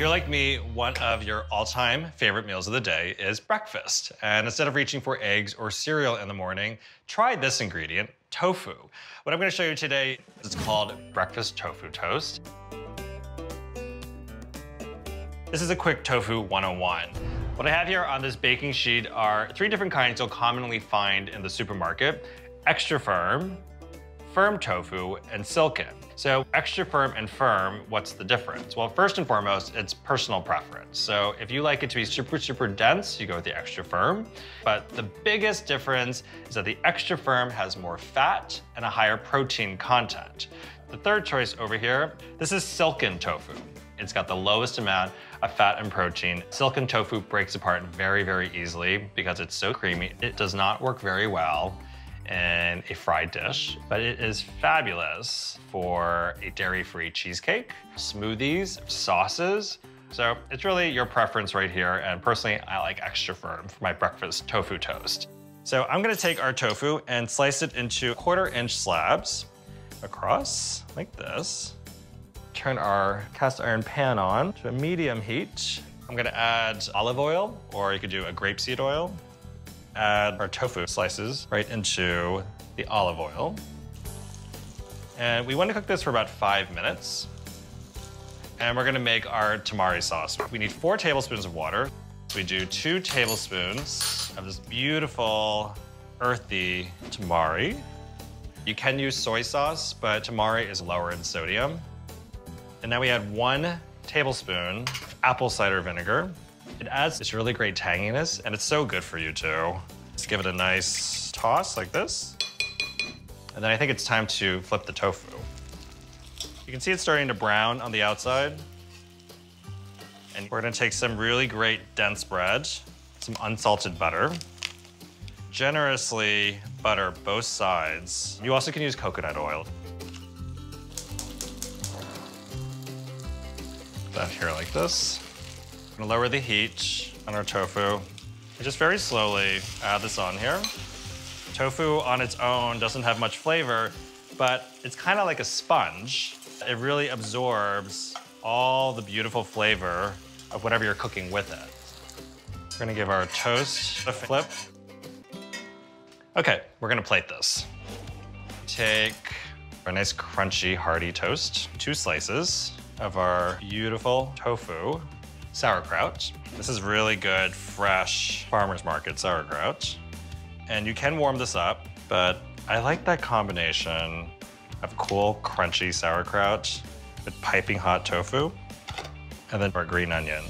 you're like me, one of your all-time favorite meals of the day is breakfast. And instead of reaching for eggs or cereal in the morning, try this ingredient, tofu. What I'm gonna show you today is called breakfast tofu toast. This is a quick tofu 101. What I have here on this baking sheet are three different kinds you'll commonly find in the supermarket. Extra firm, firm tofu, and silken. So extra firm and firm, what's the difference? Well, first and foremost, it's personal preference. So if you like it to be super, super dense, you go with the extra firm. But the biggest difference is that the extra firm has more fat and a higher protein content. The third choice over here, this is silken tofu. It's got the lowest amount of fat and protein. Silken tofu breaks apart very, very easily because it's so creamy. It does not work very well in a fried dish, but it is fabulous for a dairy-free cheesecake, smoothies, sauces. So it's really your preference right here. And personally, I like extra firm for my breakfast tofu toast. So I'm gonna take our tofu and slice it into quarter inch slabs across like this. Turn our cast iron pan on to a medium heat. I'm gonna add olive oil, or you could do a grapeseed oil add our tofu slices right into the olive oil. And we want to cook this for about five minutes. And we're gonna make our tamari sauce. We need four tablespoons of water. We do two tablespoons of this beautiful earthy tamari. You can use soy sauce, but tamari is lower in sodium. And now we add one tablespoon apple cider vinegar. It adds this really great tanginess, and it's so good for you too. Let's give it a nice toss like this. And then I think it's time to flip the tofu. You can see it's starting to brown on the outside. And we're gonna take some really great dense bread, some unsalted butter, generously butter both sides. You also can use coconut oil. That here like this gonna lower the heat on our tofu. And just very slowly add this on here. Tofu on its own doesn't have much flavor, but it's kind of like a sponge. It really absorbs all the beautiful flavor of whatever you're cooking with it. We're gonna give our toast a flip. Okay, we're gonna plate this. Take a nice crunchy, hearty toast, two slices of our beautiful tofu sauerkraut. This is really good, fresh farmer's market sauerkraut. And you can warm this up, but I like that combination of cool, crunchy sauerkraut with piping hot tofu, and then our green onion.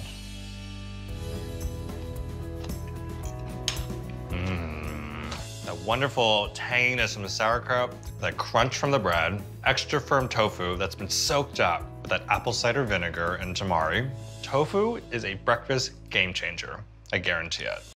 Mmm. That wonderful tanginess from the sauerkraut, that crunch from the bread, extra firm tofu that's been soaked up with that apple cider vinegar and tamari, Tofu is a breakfast game changer. I guarantee it.